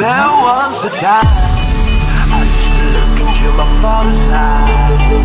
There was a time I used to look into my father's eyes.